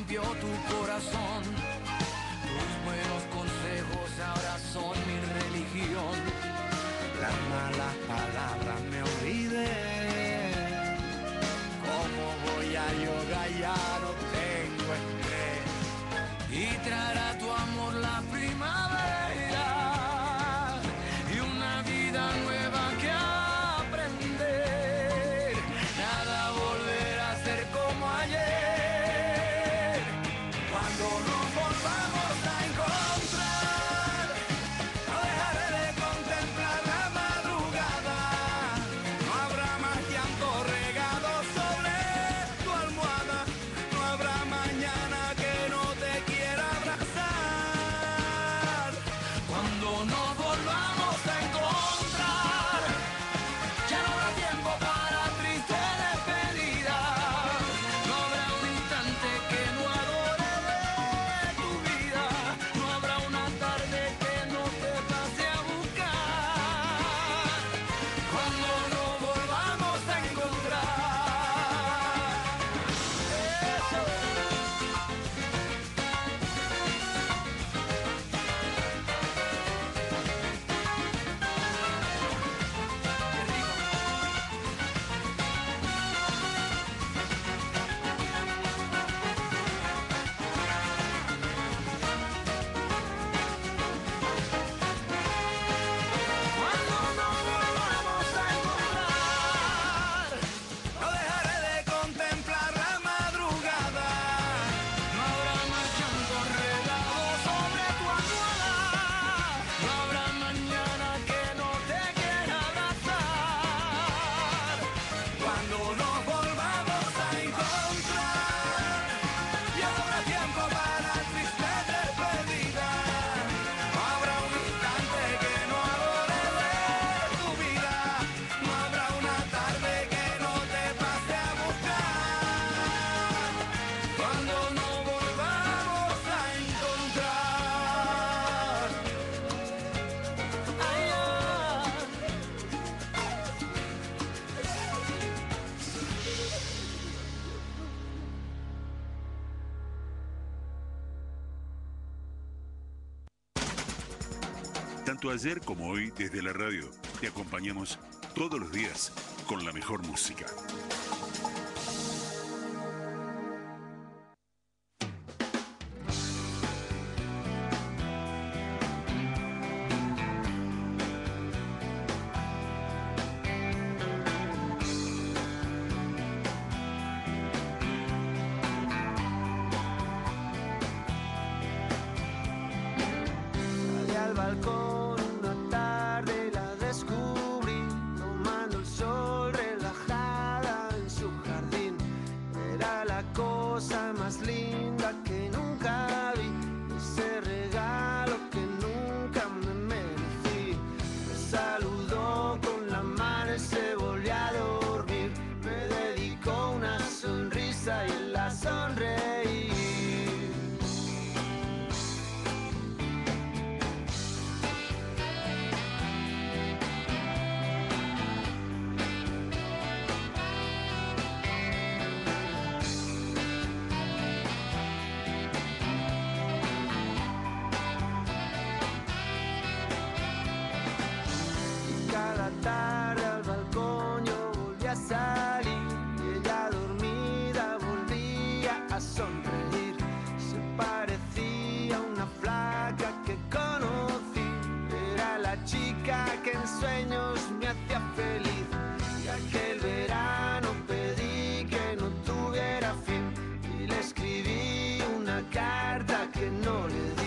cambió tu corazón. tanto ayer como hoy desde la radio. Te acompañamos todos los días con la mejor música. balcón. sleep. leave. que no it.